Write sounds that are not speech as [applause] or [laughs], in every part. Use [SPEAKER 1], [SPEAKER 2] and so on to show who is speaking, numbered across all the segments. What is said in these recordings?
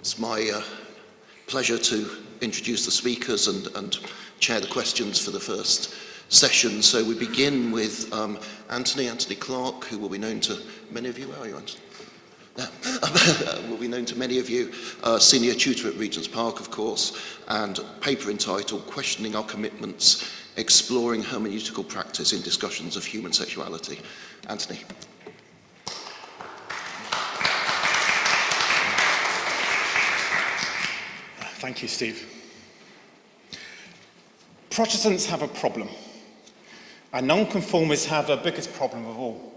[SPEAKER 1] It's my uh, pleasure to introduce the speakers and, and chair the questions for the first session. So we begin with um, Anthony, Anthony Clarke, who will be known to many of you. Where are you, Anthony? [laughs] will be known to many of you, uh, senior tutor at Regent's Park, of course, and paper entitled Questioning Our Commitments, Exploring Hermeneutical Practice in Discussions of Human Sexuality. Anthony.
[SPEAKER 2] Thank you, Steve. Protestants have a problem, and nonconformists have the biggest problem of all.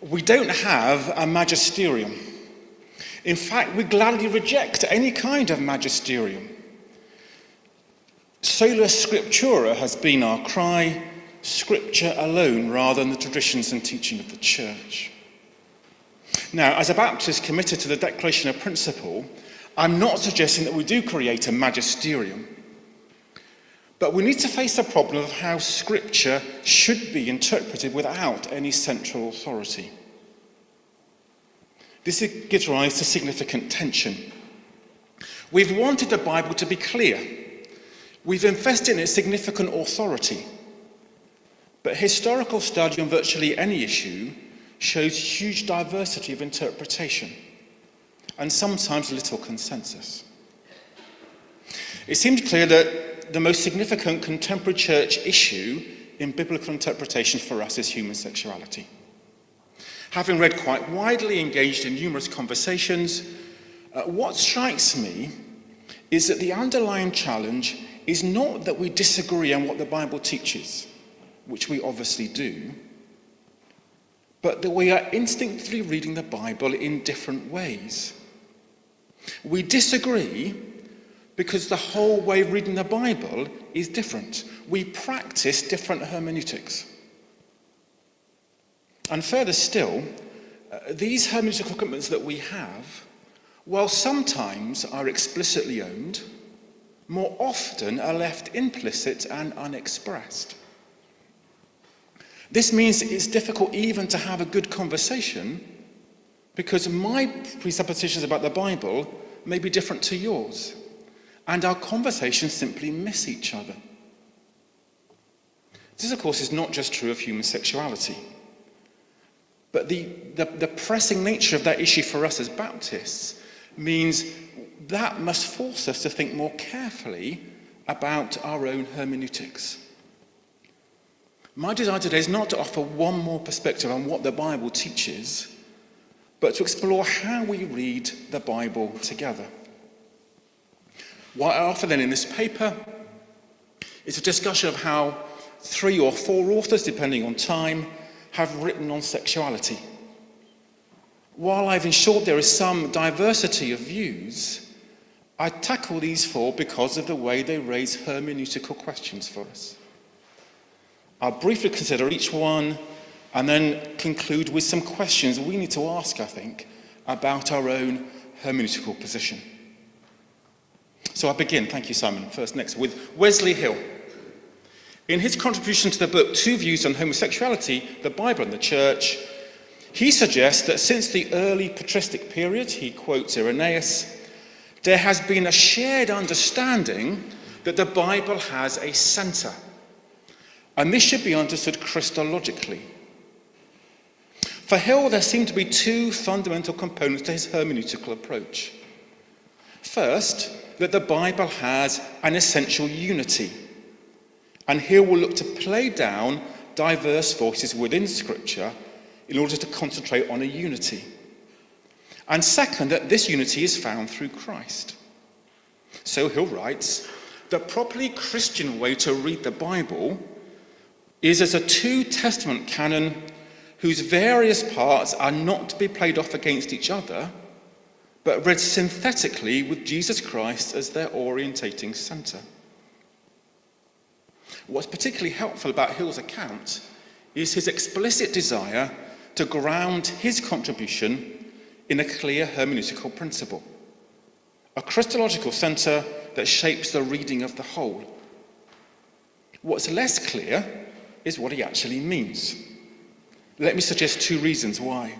[SPEAKER 2] We don't have a magisterium. In fact, we gladly reject any kind of magisterium. Sola Scriptura has been our cry, Scripture alone rather than the traditions and teaching of the Church. Now, as a Baptist committed to the Declaration of Principle, I'm not suggesting that we do create a magisterium. But we need to face the problem of how Scripture should be interpreted without any central authority. This gives rise to significant tension. We've wanted the Bible to be clear. We've invested in its significant authority. But historical study on virtually any issue shows huge diversity of interpretation and sometimes little consensus. It seems clear that the most significant contemporary church issue in biblical interpretation for us is human sexuality. Having read quite widely, engaged in numerous conversations, uh, what strikes me is that the underlying challenge is not that we disagree on what the Bible teaches, which we obviously do, but that we are instinctively reading the Bible in different ways. We disagree because the whole way of reading the Bible is different. We practice different hermeneutics. And further still, uh, these hermeneutical commitments that we have, while sometimes are explicitly owned, more often are left implicit and unexpressed. This means it's difficult even to have a good conversation because my presuppositions about the Bible may be different to yours, and our conversations simply miss each other. This, of course, is not just true of human sexuality. But the, the, the, pressing nature of that issue for us as Baptists means that must force us to think more carefully about our own hermeneutics. My desire today is not to offer one more perspective on what the Bible teaches, but to explore how we read the Bible together. What I offer then in this paper is a discussion of how three or four authors, depending on time, have written on sexuality. While I've ensured there is some diversity of views, I tackle these four because of the way they raise hermeneutical questions for us. I'll briefly consider each one and then conclude with some questions we need to ask, I think, about our own hermeneutical position. So I begin, thank you, Simon, first next, with Wesley Hill. In his contribution to the book Two Views on Homosexuality, the Bible and the Church, he suggests that since the early patristic period, he quotes Irenaeus, there has been a shared understanding that the Bible has a centre. And this should be understood Christologically. For Hill, there seem to be two fundamental components to his hermeneutical approach. First, that the Bible has an essential unity. And Hill will look to play down diverse voices within Scripture in order to concentrate on a unity. And second, that this unity is found through Christ. So Hill writes, the properly Christian way to read the Bible is as a two testament canon whose various parts are not to be played off against each other, but read synthetically with Jesus Christ as their orientating centre. What's particularly helpful about Hill's account is his explicit desire to ground his contribution in a clear hermeneutical principle, a Christological centre that shapes the reading of the whole. What's less clear is what he actually means. Let me suggest two reasons why.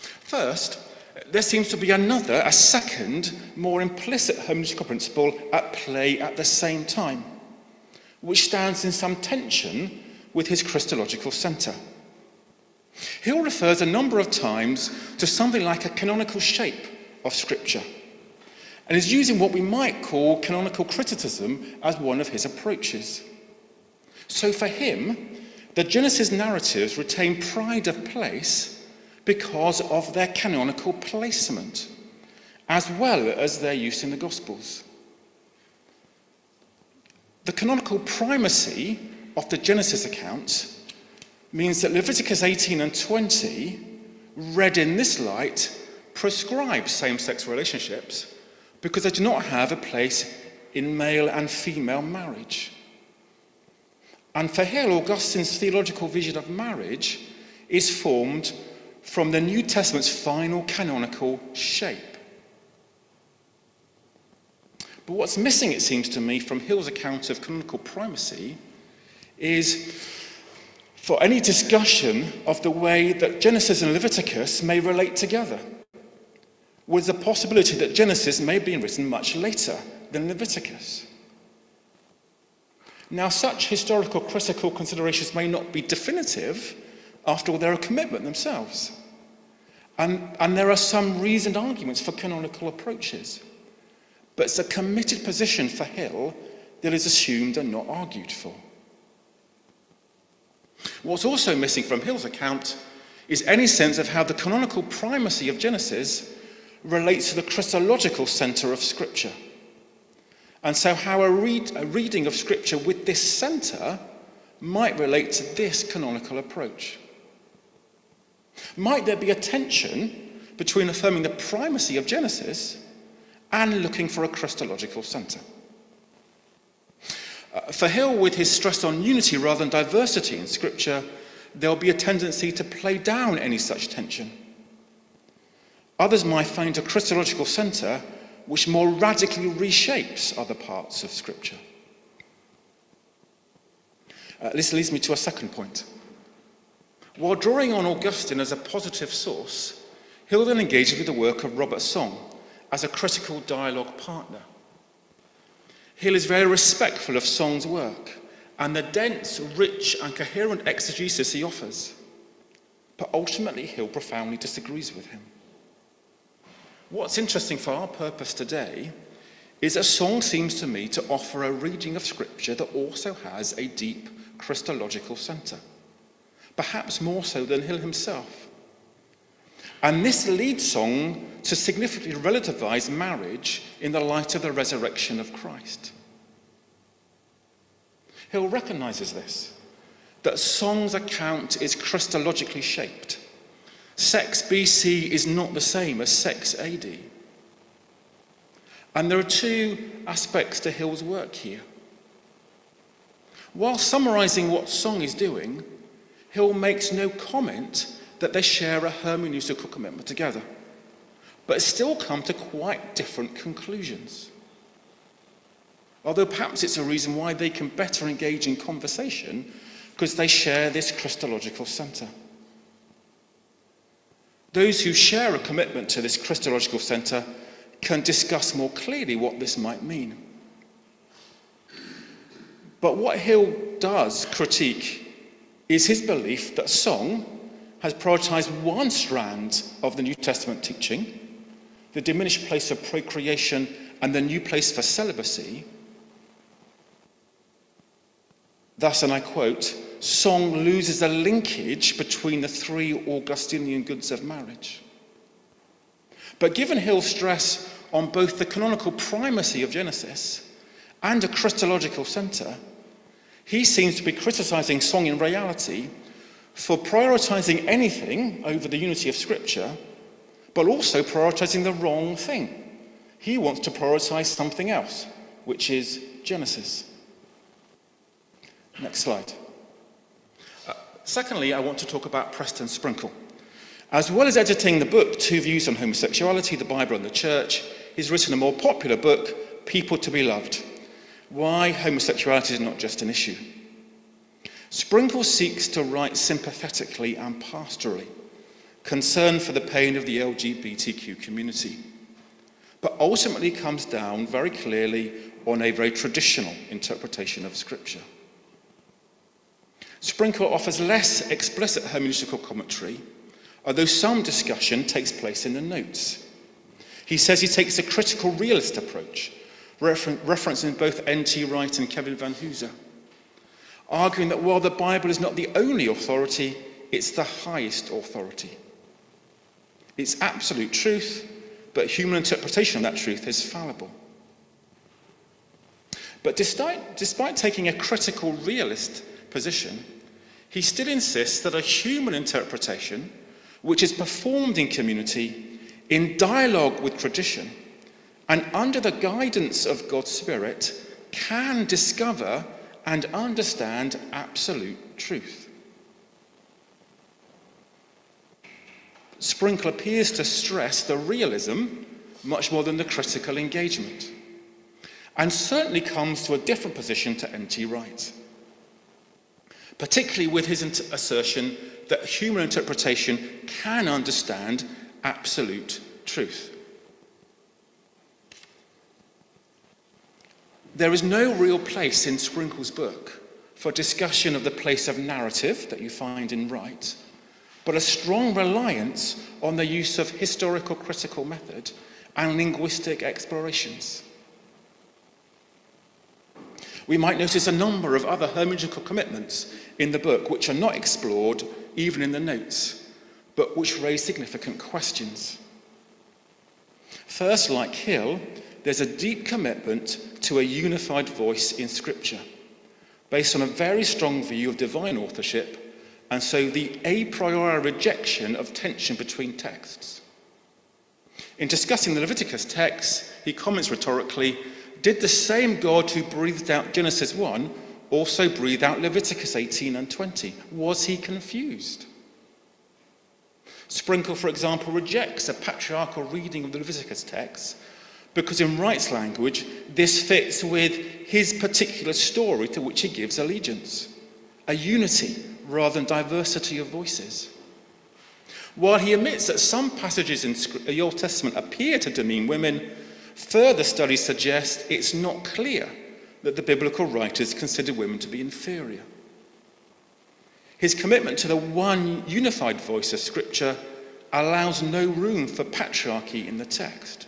[SPEAKER 2] First, there seems to be another, a second, more implicit hermeneutical principle at play at the same time, which stands in some tension with his Christological centre. Hill refers a number of times to something like a canonical shape of Scripture and is using what we might call canonical criticism as one of his approaches. So for him, the Genesis narratives retain pride of place because of their canonical placement, as well as their use in the Gospels. The canonical primacy of the Genesis account means that Leviticus 18 and 20, read in this light, prescribe same sex relationships because they do not have a place in male and female marriage. And for Hill, Augustine's theological vision of marriage is formed from the New Testament's final canonical shape. But what's missing, it seems to me, from Hill's account of canonical primacy is for any discussion of the way that Genesis and Leviticus may relate together, with the possibility that Genesis may have been written much later than Leviticus. Now, such historical critical considerations may not be definitive, after all, they're a commitment themselves. And, and there are some reasoned arguments for canonical approaches. But it's a committed position for Hill that is assumed and not argued for. What's also missing from Hill's account is any sense of how the canonical primacy of Genesis relates to the Christological centre of Scripture. And so, how a, read, a reading of Scripture with this centre might relate to this canonical approach. Might there be a tension between affirming the primacy of Genesis and looking for a Christological centre? Uh, for Hill, with his stress on unity rather than diversity in Scripture, there will be a tendency to play down any such tension. Others might find a Christological centre which more radically reshapes other parts of Scripture. Uh, this leads me to a second point. While drawing on Augustine as a positive source, Hill then engages with the work of Robert Song as a critical dialogue partner. Hill is very respectful of Song's work and the dense, rich, and coherent exegesis he offers. But ultimately, Hill profoundly disagrees with him. What's interesting for our purpose today is a Song seems to me to offer a reading of Scripture that also has a deep Christological centre, perhaps more so than Hill himself. And this leads Song to significantly relativize marriage in the light of the resurrection of Christ. Hill recognizes this, that Song's account is Christologically shaped Sex BC is not the same as sex AD. And there are two aspects to Hill's work here. While summarizing what Song is doing, Hill makes no comment that they share a hermeneutical commitment together, but still come to quite different conclusions. Although perhaps it's a reason why they can better engage in conversation because they share this Christological centre. Those who share a commitment to this Christological centre can discuss more clearly what this might mean. But what Hill does critique is his belief that Song has prioritized one strand of the New Testament teaching, the diminished place of procreation and the new place for celibacy. Thus, and I quote, Song loses the linkage between the three Augustinian goods of marriage. But given Hill's stress on both the canonical primacy of Genesis and a Christological centre, he seems to be criticizing Song in reality for prioritizing anything over the unity of Scripture, but also prioritizing the wrong thing. He wants to prioritize something else, which is Genesis. Next slide. Secondly, I want to talk about Preston Sprinkle. As well as editing the book, Two Views on Homosexuality, the Bible and the Church, he's written a more popular book, People to be Loved Why Homosexuality is Not Just an Issue. Sprinkle seeks to write sympathetically and pastorally, concern for the pain of the LGBTQ community, but ultimately comes down very clearly on a very traditional interpretation of Scripture. Sprinkle offers less explicit hermeneutical commentary, although some discussion takes place in the notes. He says he takes a critical realist approach, refer- referencing both N.T. Wright and Kevin Vanhoozer, arguing that while the Bible is not the only authority, it's the highest authority. It's absolute truth, but human interpretation of that truth is fallible. But despite, despite taking a critical realist position, he still insists that a human interpretation, which is performed in community, in dialogue with tradition, and under the guidance of God's Spirit, can discover and understand absolute truth. Sprinkle appears to stress the realism much more than the critical engagement, and certainly comes to a different position to N.T. Wright particularly with his assertion that human interpretation can understand absolute truth. There is no real place in Sprinkle's book for discussion of the place of narrative that you find in Wright, but a strong reliance on the use of historical critical method and linguistic explorations. We might notice a number of other hermeneutical commitments in the book which are not explored even in the notes, but which raise significant questions. First, like Hill, there's a deep commitment to a unified voice in Scripture, based on a very strong view of divine authorship, and so the a priori rejection of tension between texts. In discussing the Leviticus text, he comments rhetorically Did the same God who breathed out Genesis 1 also breathe out Leviticus 18 and 20. Was he confused? Sprinkle, for example, rejects a patriarchal reading of the Leviticus text because, in Wright's language, this fits with his particular story to which he gives allegiance a unity rather than diversity of voices. While he admits that some passages in the Old Testament appear to demean women, further studies suggest it's not clear that the biblical writers considered women to be inferior. His commitment to the one unified voice of Scripture allows no room for patriarchy in the text.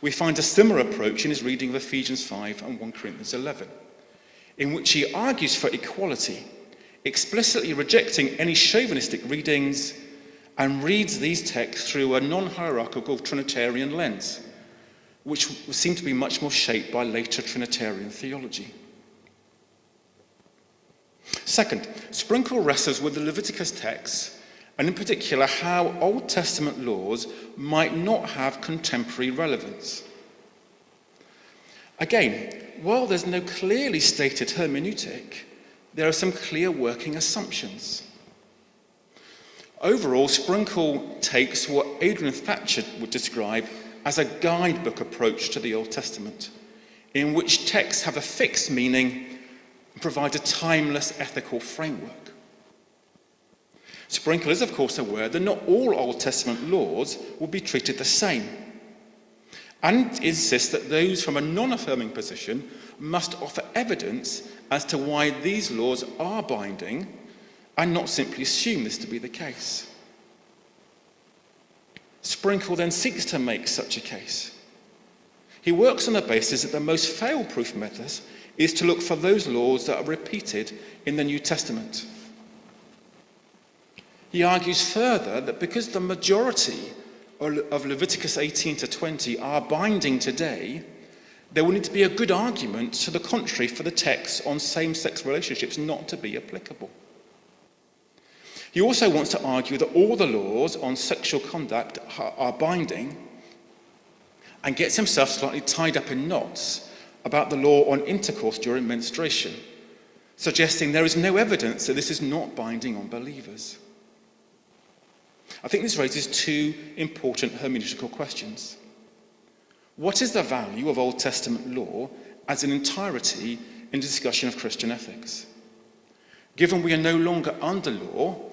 [SPEAKER 2] We find a similar approach in his reading of Ephesians 5 and 1 Corinthians 11, in which he argues for equality, explicitly rejecting any chauvinistic readings and reads these texts through a non hierarchical Trinitarian lens which seem to be much more shaped by later Trinitarian theology. Second, Sprinkle wrestles with the Leviticus text, and in particular, how Old Testament laws might not have contemporary relevance. Again, while there's no clearly stated hermeneutic, there are some clear working assumptions. Overall, Sprinkle takes what Adrian Thatcher would describe as a guidebook approach to the Old Testament, in which texts have a fixed meaning and provide a timeless ethical framework. Sprinkle is, of course, aware that not all Old Testament laws will be treated the same, and insists that those from a non affirming position must offer evidence as to why these laws are binding and not simply assume this to be the case. Sprinkle then seeks to make such a case. He works on the basis that the most fail proof method is to look for those laws that are repeated in the New Testament. He argues further that because the majority of Leviticus 18 to 20 are binding today, there will need to be a good argument to the contrary for the text on same sex relationships not to be applicable. He also wants to argue that all the laws on sexual conduct are binding and gets himself slightly tied up in knots about the law on intercourse during menstruation, suggesting there is no evidence that this is not binding on believers. I think this raises two important hermeneutical questions. What is the value of Old Testament law as an entirety in discussion of Christian ethics? Given we are no longer under law,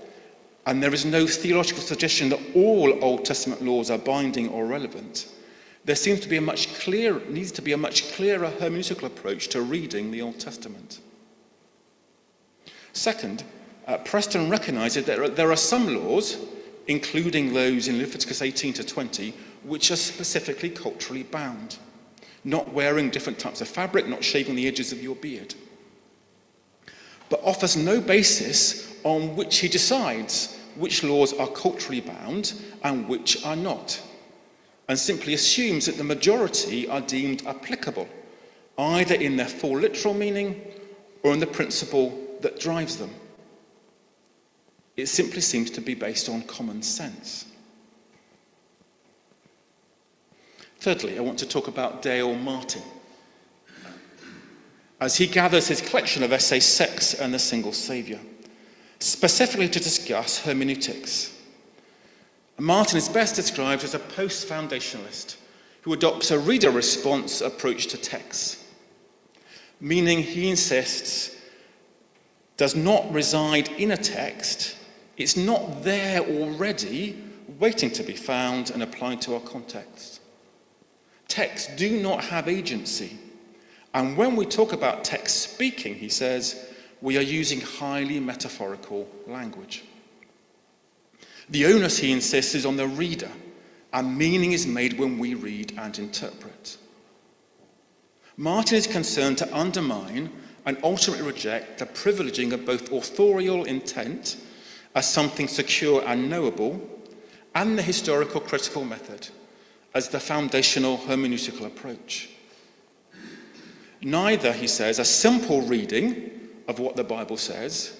[SPEAKER 2] and there is no theological suggestion that all Old Testament laws are binding or relevant, there seems to be a much clearer, needs to be a much clearer hermeneutical approach to reading the Old Testament. Second, uh, Preston recognises that there are, there are some laws, including those in Leviticus 18 to 20, which are specifically culturally bound. Not wearing different types of fabric, not shaving the edges of your beard. But offers no basis on which he decides which laws are culturally bound and which are not, and simply assumes that the majority are deemed applicable, either in their full literal meaning or in the principle that drives them. It simply seems to be based on common sense. Thirdly, I want to talk about Dale Martin. As he gathers his collection of essays, Sex and the Single Saviour, specifically to discuss hermeneutics. Martin is best described as a post foundationalist who adopts a reader response approach to texts, meaning he insists does not reside in a text, it's not there already, waiting to be found and applied to our context. Texts do not have agency. And when we talk about text speaking, he says, we are using highly metaphorical language. The onus, he insists, is on the reader, and meaning is made when we read and interpret. Martin is concerned to undermine and ultimately reject the privileging of both authorial intent as something secure and knowable, and the historical critical method as the foundational hermeneutical approach. Neither, he says, a simple reading of what the Bible says,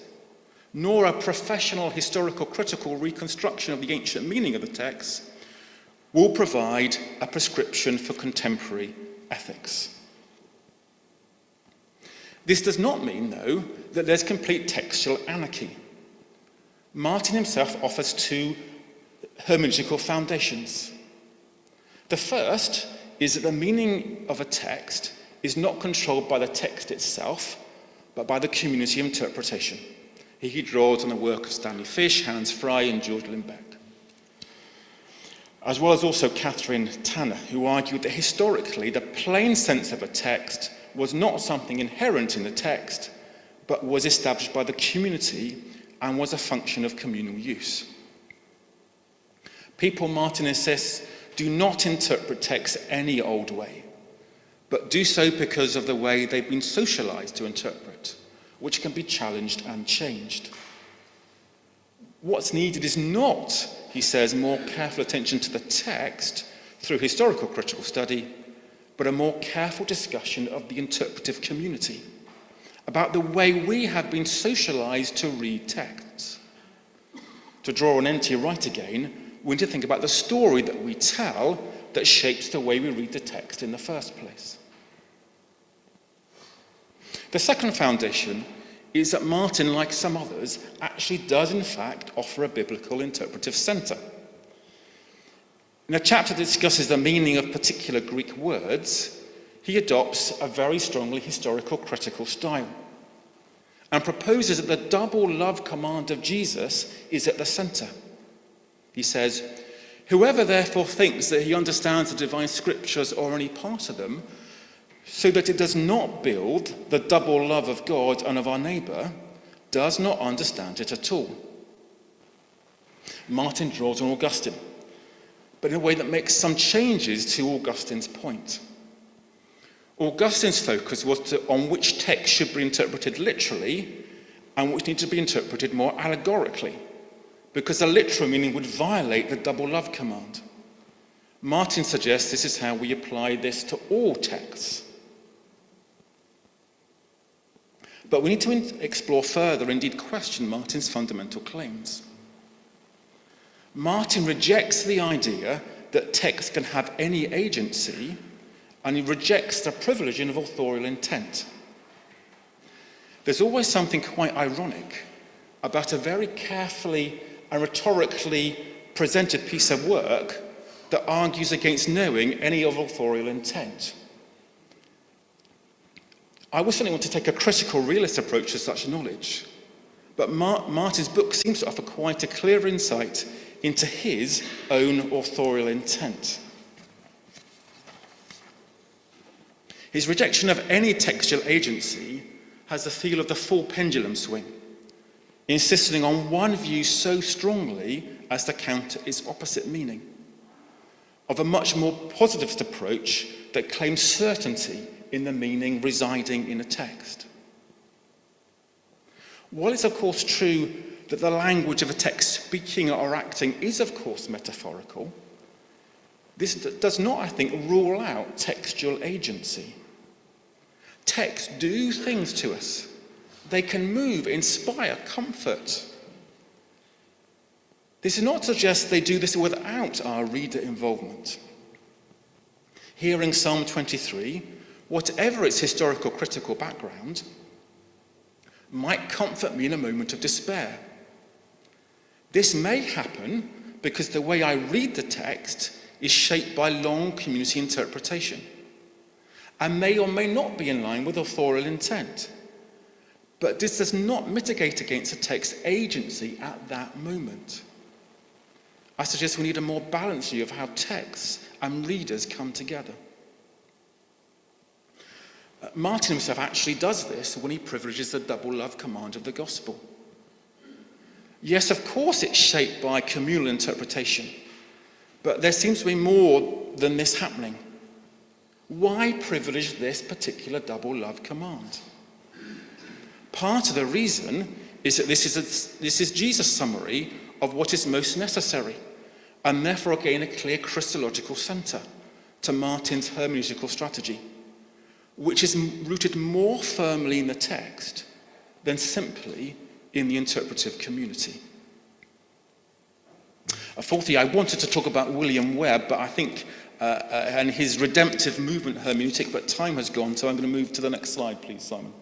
[SPEAKER 2] nor a professional historical critical reconstruction of the ancient meaning of the text will provide a prescription for contemporary ethics. This does not mean, though, that there's complete textual anarchy. Martin himself offers two hermeneutical foundations. The first is that the meaning of a text is not controlled by the text itself, but by the community interpretation. He draws on the work of Stanley Fish, Hans Frei, and George Lindbeck. As well as also Kathryn Tanner, who argued that historically the plain sense of a text was not something inherent in the text, but was established by the community and was a function of communal use. People, Martin insists, do not interpret texts any old way, but do so because of the way they've been socialized to interpret, which can be challenged and changed. What's needed is not, he says, more careful attention to the text through historical critical study, but a more careful discussion of the interpretive community about the way we have been socialized to read texts. To draw on N.T. Wright again, we need to think about the story that we tell that shapes the way we read the text in the first place. The second foundation is that Martin, like some others, actually does in fact offer a biblical interpretive centre. In a chapter that discusses the meaning of particular Greek words, he adopts a very strongly historical critical style and proposes that the double love command of Jesus is at the centre. He says, Whoever therefore thinks that he understands the divine scriptures or any part of them, so that it does not build the double love of God and of our neighbour, does not understand it at all. Martin draws on Augustine but in a way that makes some changes to Augustine's point. Augustine's focus was to, on which text should be interpreted literally and which need to be interpreted more allegorically, because the literal meaning would violate the double love command. Martin suggests this is how we apply this to all texts. But we need to explore further, indeed question Martin's fundamental claims. Martin rejects the idea that texts can have any agency, and he rejects the privileging of authorial intent. There's always something quite ironic about a very carefully and rhetorically presented piece of work that argues against knowing any of authorial intent. I would certainly want to take a critical realist approach to such knowledge, but Mar- Martin's book seems to offer quite a clear insight into his own authorial intent. His rejection of any textual agency has the feel of the full pendulum swing, insisting on one view so strongly as to counter its opposite meaning, of a much more positivist approach that claims certainty in the meaning residing in a text. While it's of course true that the language of a text speaking or acting is of course metaphorical, this does not, I think, rule out textual agency. Texts do things to us. They can move, inspire, comfort. This is not to suggest they do this without our reader involvement. Hearing Psalm 23, whatever its historical critical background, might comfort me in a moment of despair. This may happen because the way I read the text is shaped by long community interpretation and may or may not be in line with authorial intent. But this does not mitigate against a text's agency at that moment. I suggest we need a more balanced view of how texts and readers come together. Uh, Martin himself actually does this when he privileges the double love command of the gospel. Yes, of course, it's shaped by communal interpretation, but there seems to be more than this happening. Why privilege this particular double love command? Part of the reason is that this is, a, this is Jesus' summary of what is most necessary, and therefore again a clear Christological centre to Martin's hermeneutical strategy, which is rooted more firmly in the text than simply in the interpretive community. Fourthly, I wanted to talk about William Webb, but I think uh, uh, and his redemptive movement hermeneutic, but time has gone, so I'm going to move to the next slide, please, Simon.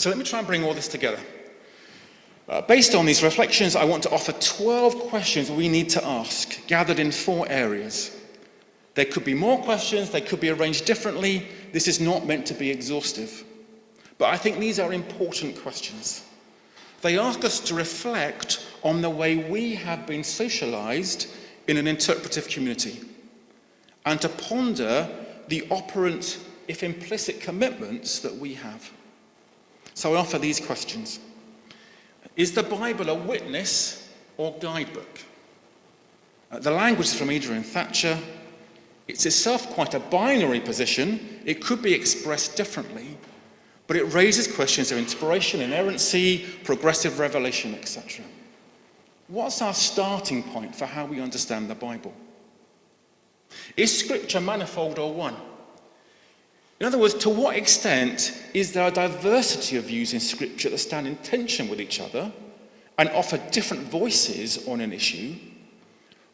[SPEAKER 2] So let me try and bring all this together. Uh, based on these reflections, I want to offer 12 questions we need to ask, gathered in four areas. There could be more questions, they could be arranged differently. This is not meant to be exhaustive. But I think these are important questions. They ask us to reflect on the way we have been socialized in an interpretive community and to ponder the operant, if implicit, commitments that we have. So I offer these questions Is the Bible a witness or guidebook? Uh, the language is from Adrian Thatcher. It's itself quite a binary position. It could be expressed differently, but it raises questions of inspiration, inerrancy, progressive revelation, etc. What's our starting point for how we understand the Bible? Is Scripture manifold or one? In other words, to what extent is there a diversity of views in Scripture that stand in tension with each other and offer different voices on an issue?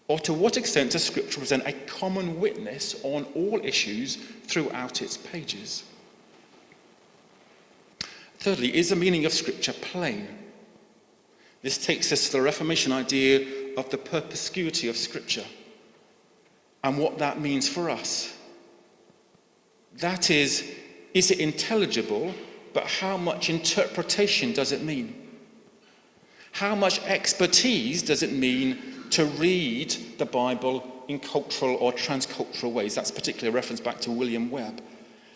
[SPEAKER 2] Or to what extent does Scripture present a common witness on all issues throughout its pages? Thirdly, is the meaning of Scripture plain? This takes us to the Reformation idea of the perspicuity of Scripture and what that means for us. That is, is it intelligible, but how much interpretation does it mean? How much expertise does it mean to read the Bible in cultural or transcultural ways? That's particularly a reference back to William Webb,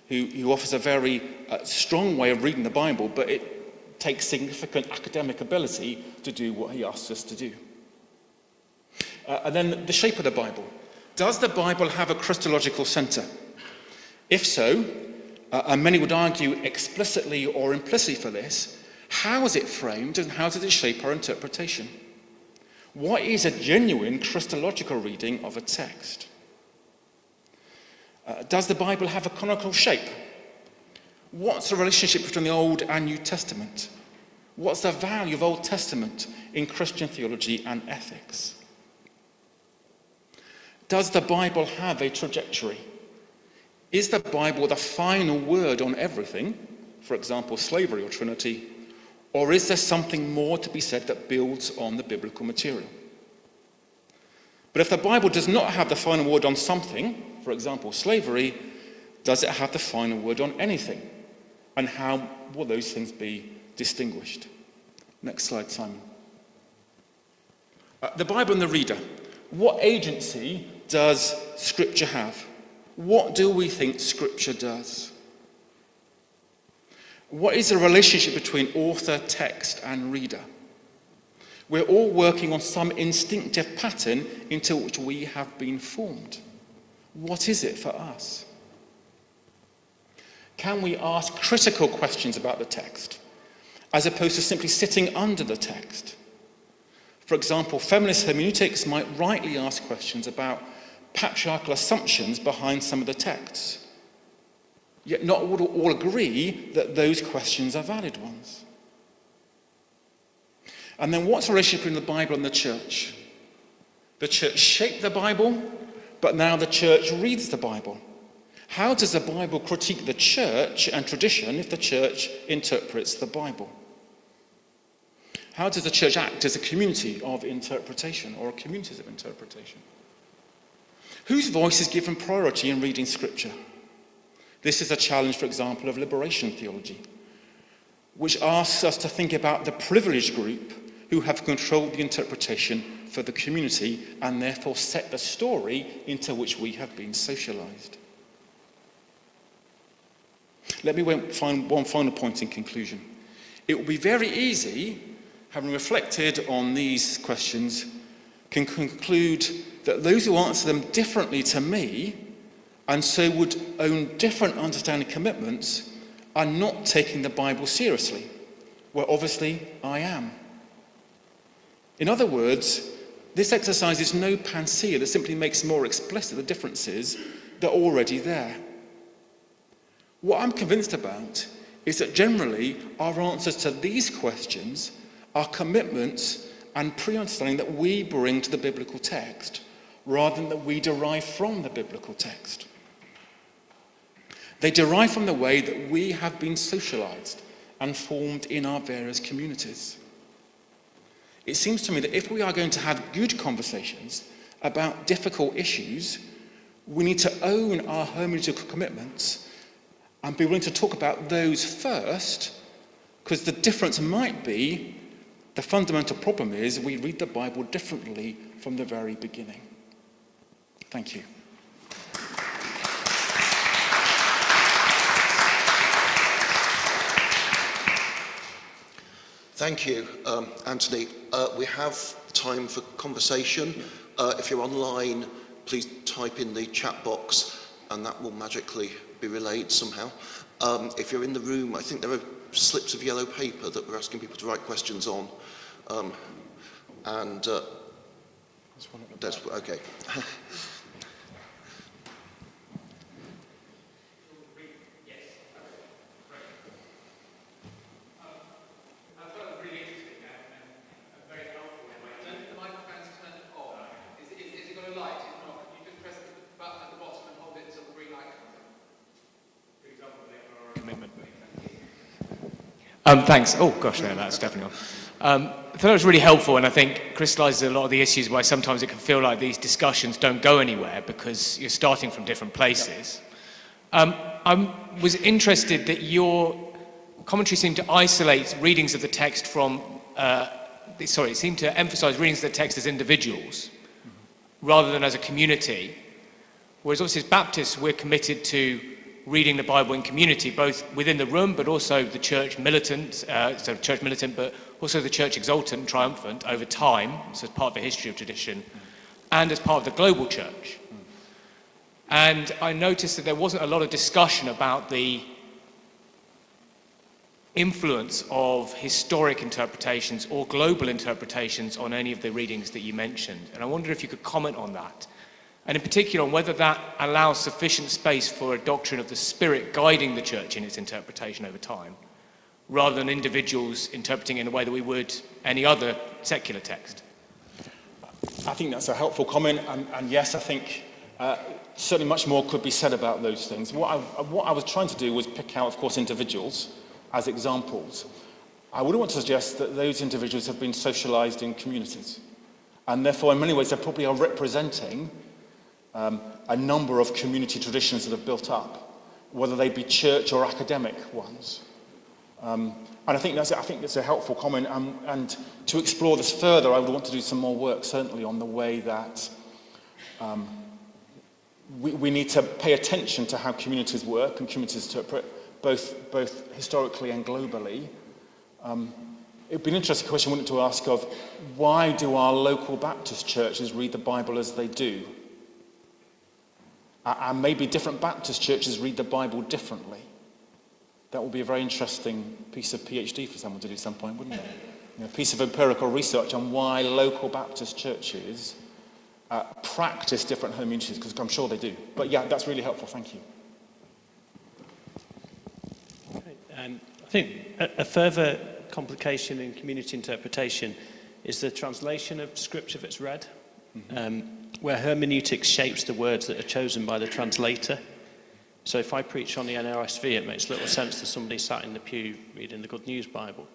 [SPEAKER 2] who, who offers a very uh, strong way of reading the Bible, but it takes significant academic ability to do what he asks us to do. Uh, and then the shape of the Bible. Does the Bible have a Christological centre? If so, uh, and many would argue explicitly or implicitly for this, how is it framed and how does it shape our interpretation? What is a genuine Christological reading of a text? Uh, does the Bible have a canonical shape? What's the relationship between the Old and New Testament? What's the value of Old Testament in Christian theology and ethics? Does the Bible have a trajectory? Is the Bible the final word on everything, for example, slavery or Trinity, or is there something more to be said that builds on the biblical material? But if the Bible does not have the final word on something, for example, slavery, does it have the final word on anything? And how will those things be distinguished. Next slide, Simon. Uh, the Bible and the reader. What agency does Scripture have? What do we think Scripture does? What is the relationship between author, text, and reader? We're all working on some instinctive pattern into which we have been formed. What is it for us? Can we ask critical questions about the text as opposed to simply sitting under the text? For example, feminist hermeneutics might rightly ask questions about patriarchal assumptions behind some of the texts. Yet not all, all agree that those questions are valid ones. And then what's the relationship between the Bible and the church? The church shaped the Bible, but now the church reads the Bible. How does the Bible critique the church and tradition if the church interprets the Bible? How does the church act as a community of interpretation or communities of interpretation? Whose voice is given priority in reading Scripture? This is a challenge, for example, of liberation theology, which asks us to think about the privileged group who have controlled the interpretation for the community and therefore set the story into which we have been socialized. Let me find one final point in conclusion. It will be very easy, having reflected on these questions, can conclude that those who answer them differently to me and so would own different understanding commitments are not taking the Bible seriously, where obviously I am. In other words, this exercise is no panacea that simply makes more explicit the differences that are already there. What I'm convinced about is that generally our answers to these questions are commitments and pre understanding that we bring to the biblical text rather than that we derive from the biblical text. They derive from the way that we have been socialized and formed in our various communities. It seems to me that if we are going to have good conversations about difficult issues, we need to own our hermeneutical commitments and be willing to talk about those first, because the difference might be the fundamental problem is we read the Bible differently from the very beginning. Thank you.
[SPEAKER 1] Thank you, um, Anthony. Uh, we have time for conversation. Uh, if you're online, please type in the chat box and that will magically be relayed somehow. Um, if you're in the room, I think there are slips of yellow paper that we're asking people to write questions on. Um, and uh, that's okay. [laughs]
[SPEAKER 3] Um, thanks. Oh, gosh, no, that's definitely on. Um, I thought it was really helpful, and I think crystallises a lot of the issues why sometimes it can feel like these discussions don't go anywhere because you're starting from different places. Um, I was interested that your commentary seemed to isolate readings of the text from, uh, sorry, it seemed to emphasize readings of the text as individuals rather than as a community. Whereas obviously as Baptists, we're committed to reading the Bible in community, both within the room, but also the church militant, uh, so church militant, but also the church exultant, triumphant over time, so as part of the history of tradition, and as part of the global church. And I noticed that there wasn't a lot of discussion about the influence of historic interpretations or global interpretations on any of the readings that you mentioned. And I wonder if you could comment on that and in particular on whether that allows sufficient space for a doctrine of the Spirit guiding the church in its interpretation over time, rather than individuals interpreting in a way that we would any other secular text.
[SPEAKER 2] I think that's a helpful comment, and, and yes, I think uh, certainly much more could be said about those things. What I, what I was trying to do was pick out, of course, individuals as examples. I wouldn't want to suggest that those individuals have been socialized in communities, and therefore, in many ways, they probably are representing um, a number of community traditions that have built up, whether they be church or academic ones. Um, and I think that's, I think that's a helpful comment. Um, and to explore this further, I would want to do some more work, certainly, on the way that um, we, we need to pay attention to how communities work and communities interpret, both, both historically and globally. Um, it would be an interesting question, wouldn't it, to ask of why do our local Baptist churches read the Bible as they do? And maybe different Baptist churches read the Bible differently. That would be a very interesting piece of PhD for someone to do at some point, wouldn't it? You know, a piece of empirical research on why local Baptist churches uh, practice different hermeneutics, because I'm sure they do. But yeah, that's really helpful. Thank you.
[SPEAKER 4] Um, I think a, a further complication in community interpretation is the translation of scripture that's read, um, where hermeneutics shapes the words that are chosen by the translator. So if I preach on the NRSV, it makes little sense to somebody sat in the pew reading the Good News Bible.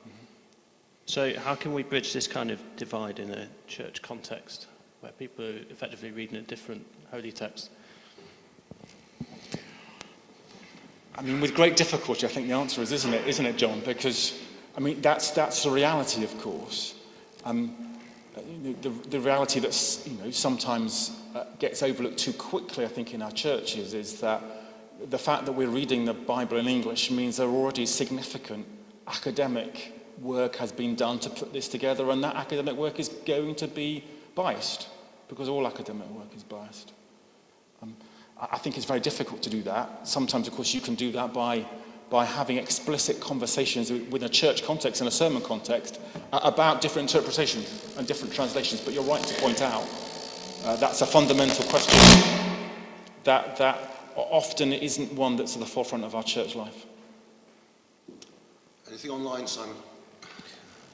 [SPEAKER 4] So how can we bridge this kind of divide in a church context where people are effectively reading a different holy text?
[SPEAKER 2] I mean, with great difficulty, I think the answer is, isn't it, isn't it, John? Because, I mean, that's, that's the reality, of course. Um, the, the reality that you know, sometimes uh, gets overlooked too quickly, I think, in our churches is that the fact that we're reading the Bible in English means there already significant academic work has been done to put this together, and that academic work is going to be biased, because all academic work is biased. Um, I think it's very difficult to do that. Sometimes, of course, you can do that by, by having explicit conversations within a church context and a sermon context uh, about different interpretations and different translations. But you're right to point out uh, that's a fundamental question that, that often isn't one that's at the forefront of our church life.
[SPEAKER 1] Anything online, Simon?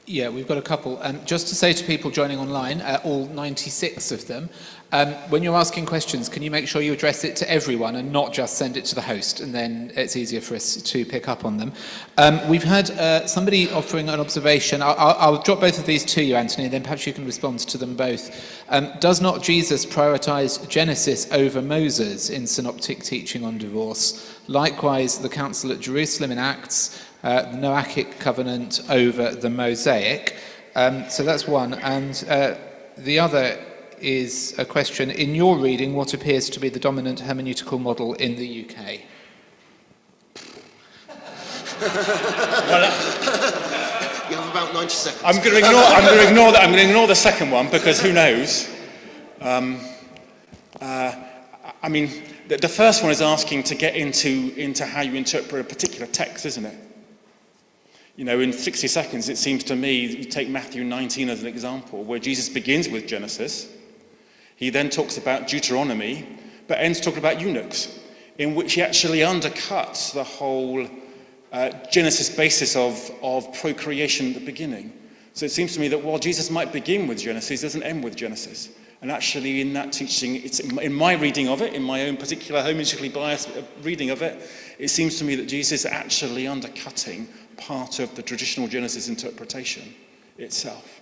[SPEAKER 5] Yeah, we've got a couple. Um, just to say to people joining online, uh, all 96 of them, um, when you're asking questions, can you make sure you address it to everyone and not just send it to the host, and then it's easier for us to pick up on them. Um, we've had uh, somebody offering an observation. I'll, I'll, I'll drop both of these to you, Anthony, and then perhaps you can respond to them both. Um, does not Jesus prioritize Genesis over Moses in synoptic teaching on divorce? Likewise, the council at Jerusalem in Acts, uh, the Noachic covenant over the Mosaic. Um, so that's one. And uh, the other is a question, in your reading, what appears to be the dominant hermeneutical model in the UK?
[SPEAKER 1] well, uh, you have about 90 seconds.
[SPEAKER 2] I'm going to ignore, I'm going to ignore, that, I'm going to ignore the second one because who knows? Um, uh, I mean, the, the first one is asking to get into, into how you interpret a particular text, isn't it? You know, in 60 seconds, it seems to me, you take Matthew 19 as an example, where Jesus begins with Genesis, he then talks about Deuteronomy, but ends talking about eunuchs, in which he actually undercuts the whole uh, Genesis basis of, of procreation at the beginning. So it seems to me that while Jesus might begin with Genesis, he doesn't end with Genesis. And actually, in that teaching, it's in my reading of it, in my own particular homiletically biased uh, reading of it, it seems to me that Jesus is actually undercutting part of the traditional Genesis interpretation itself.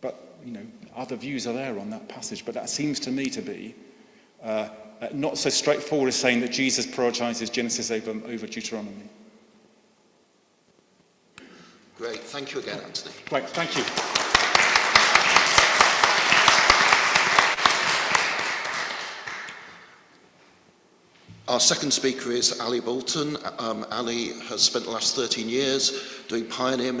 [SPEAKER 2] But, you know, other views are there on that passage, but that seems to me to be uh, uh, not so straightforward as saying that Jesus prioritizes Genesis over, over Deuteronomy.
[SPEAKER 1] Great. Thank you again, Anthony.
[SPEAKER 2] Great. Thank you.
[SPEAKER 1] Our second speaker is Ali Bolton. Um, Ali has spent the last 13 years doing pioneer